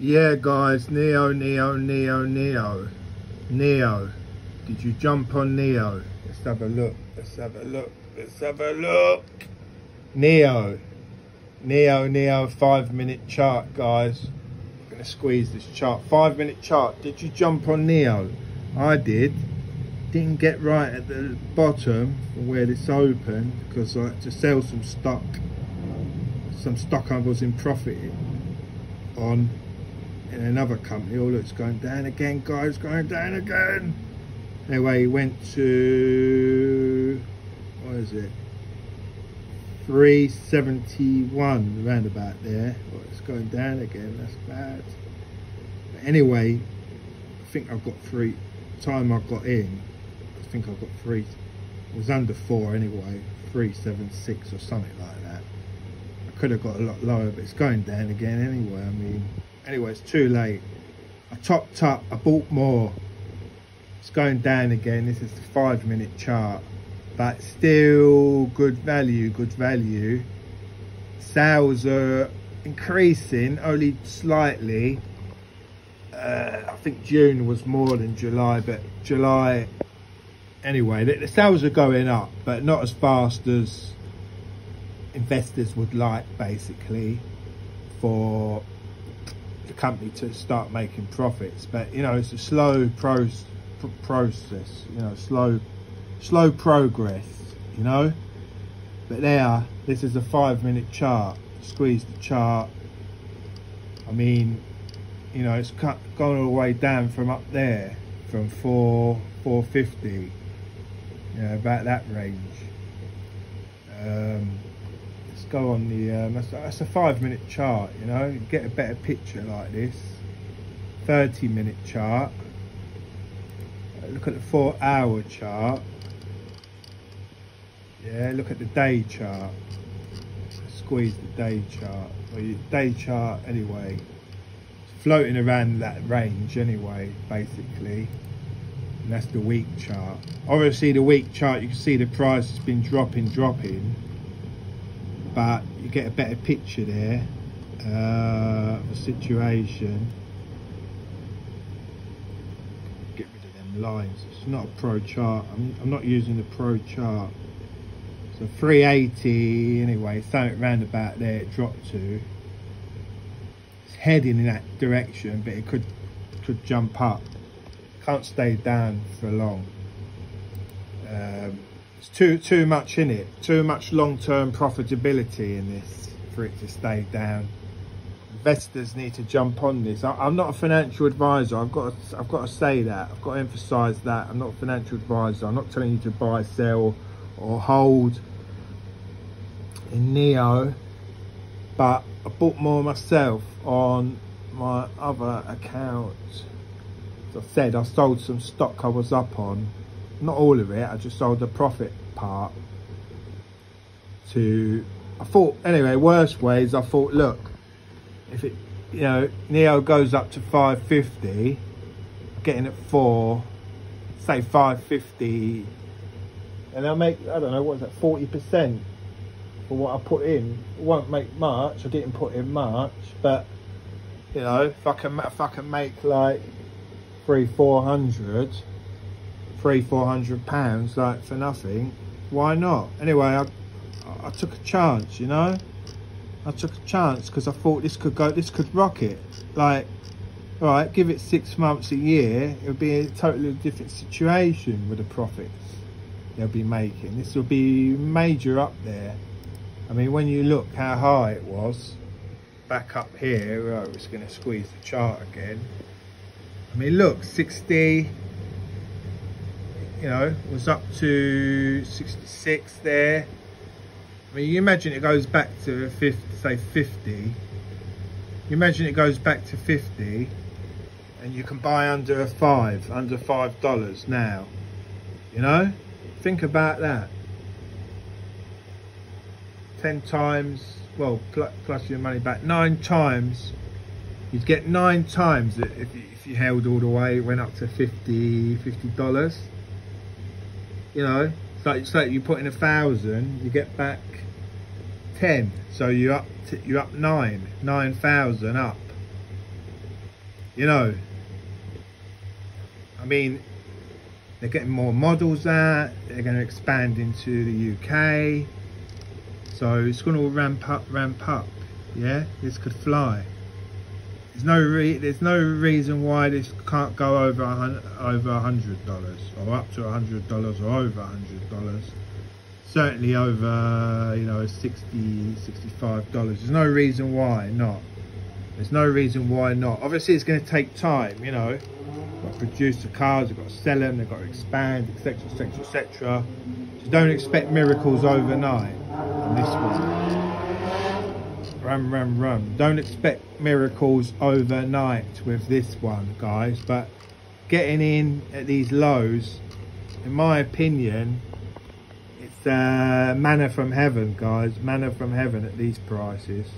Yeah, guys, NIO, NIO, NIO, NIO. NIO. Did you jump on NIO? Let's have a look. Let's have a look. Let's have a look. NIO. NIO, NIO, five minute chart, guys. I'm going to squeeze this chart. Five minute chart. Did you jump on NIO? I did. Didn't get right at the bottom where this opened because I had to sell some stock. Some stock I was in profit on in another company. Oh, look, it's going down again, guys, going down again. Anyway, he went to, what is it? 371 roundabout there. Oh, it's going down again, that's bad. But anyway, I think I've got three, time I got in, I think I've got three, it was under four anyway, 376 or something like that. I could have got a lot lower, but it's going down again anyway. I mean, anyway, it's too late. I topped up, I bought more. It's going down again. This is the five minute chart, but still good value, good value. Sales are increasing only slightly. Uh, I think June was more than July, but July, anyway, the, the sales are going up, but not as fast as investors would like, basically, for the company to start making profits. But you know, it's a slow pro process. You know, slow, slow progress. You know. But there, this is a five-minute chart. Squeeze the chart. I mean, you know, it's cut, gone all the way down from up there, from four, four fifty. You know, about that range. Um, go on the um, that's, that's, a five minute chart you know? Get a better picture like this. 30 minute chart. Look at the four hour chart. Yeah look at the day chart. Squeeze the day chart. Or your day chart anyway. Floating around that range anyway basically. And that's the week chart. Obviously the week chart you can see the price has been dropping dropping but you get a better picture there uh, of the situation. Get rid of them lines. It's not a pro chart. I'm, I'm not using the pro chart. So 380 anyway, something around about there it dropped to. It's heading in that direction, but it could could jump up. Can't stay down for long. Um, it's too too much in it too much long-term profitability in this for it to stay down. Investors need to jump on this. I, am not a financial advisor. I've got to, i've got to say that. I've got to emphasize that. I'm not a financial advisor. I'm not telling you to buy sell or hold in NIO but i bought more myself on my other account. As i said i sold some stock i was up on not all of it I just sold the profit part to I thought anyway worst ways I thought look if it you know NIO goes up to 550 getting at four say 550 and I'll make I don't know what is that 40 percent for what I put in. It won't make much I didn't put in much but you know if I can if I can make like three four hundred three, four hundred pounds like for nothing, why not? Anyway, I, I took a chance, you know? I took a chance because I thought this could go, this could rock it. Like, all right, give it six months, a year, it would be a totally different situation with the profits they'll be making. This will be major up there. I mean, when you look how high it was, back up here, oh, it's going to squeeze the chart again. I mean, look, 60, you know, it was up to 66 there. I mean, you imagine it goes back to 50, say 50. You imagine it goes back to 50 and you can buy under a five, under five dollars now. You know, think about that. 10 times, well, plus your money back, nine times. You'd get nine times if you, if you held all the way, it went up to 50, $50 you know, so it's like you put in a thousand, you get back 10. So you're up, to, you're up nine, 9,000 up. you know, I mean, they're getting more models out. They're going to expand into the UK. So it's going to ramp up, ramp up. Yeah, this could fly. There's no re there's no reason why this can't go over a over a hundred dollars or up to a hundred dollars or over a hundred dollars. Certainly over you know 60 65 dollars. There's no reason why not. There's no reason why not. Obviously, it's going to take time. You know, got to produce the cars, they've got to sell them, they've got to expand, etc., etc., etc. So don't expect miracles overnight on this one. Run, run, run. Don't expect miracles overnight with this one, guys. But getting in at these lows, in my opinion, it's uh, manna from heaven, guys. Manna from heaven at these prices.